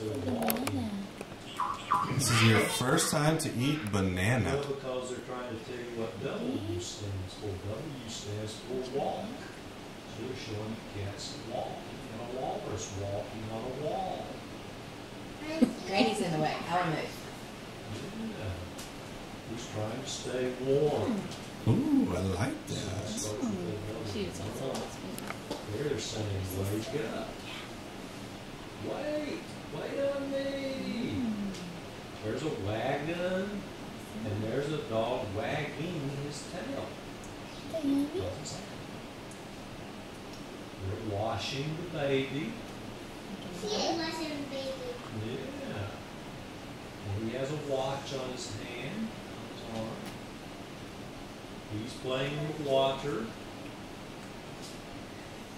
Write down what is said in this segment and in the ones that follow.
Banana. This is your first time to eat banana. Well, because they're trying to tell you what W stands for. W stands for walk. So they're showing cats walking, and a walrus walking on a wall. Granny's in the way. I want to move. Yeah. He's trying to stay warm. Ooh, I like that. starts with a She was also They're saying, wake up. Wait, wait on me. There's a wagon, and there's a dog wagging his tail. Doesn't say. They're washing the baby. Yeah. And he has a watch on his hand, on his arm. He's playing with water.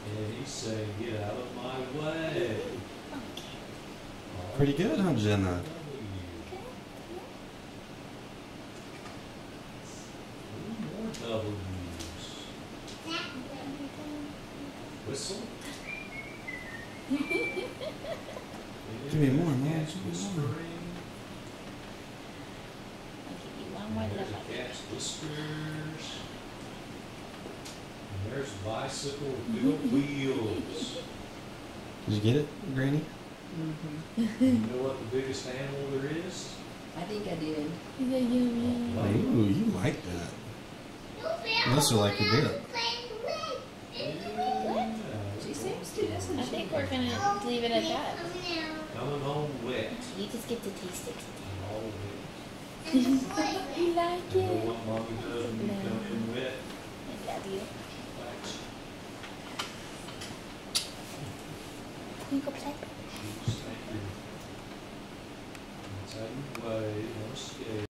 And he's saying, get out of my way. Pretty good, huh, Jenna? Ooh. Whistle. Give me more, Mom. Cat's Give me more. I'll give you one more And There's look. a cat's whiskers. And there's bicycle with wheels. Did you get it, Granny? Mm-hmm. You know what the biggest animal there is? I think I did. Yeah, yeah, yeah. Ooh, you like that. Unless you like to do. Yeah. She seems to, doesn't I she? think we're gonna leave it at that. Coming home wet. You just get to taste it. and all wet. You like You know it? what mommy does when you come in wet? I love you. Like, Can you go play? She's thank you. How you